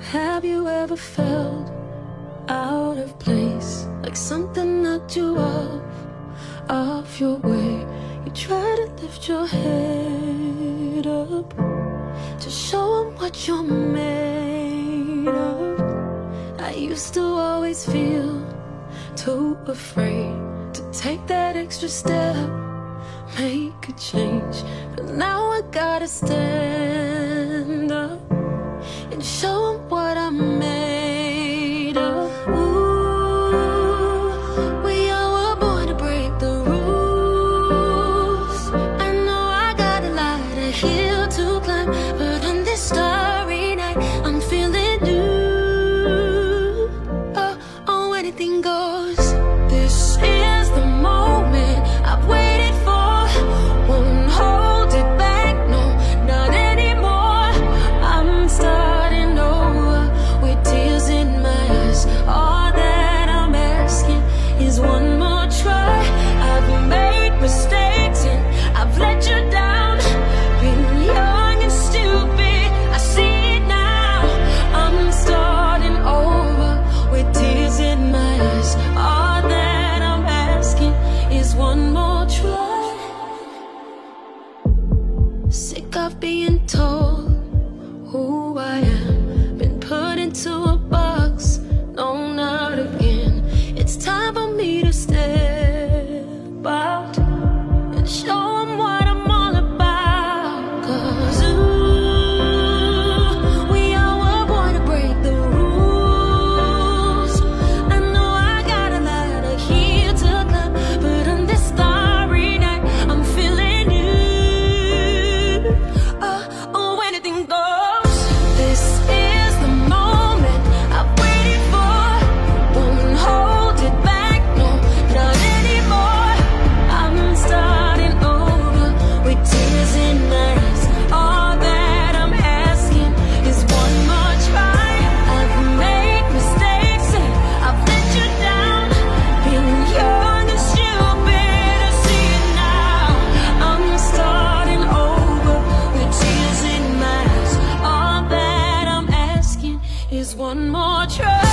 Have you ever felt out of place? Like something knocked you off, off your way. You try to lift your head up to show them what you're made of. I used to always feel too afraid to take that extra step, make a change. But now I gotta stand. 我 Sick of being told who I am. is one more try.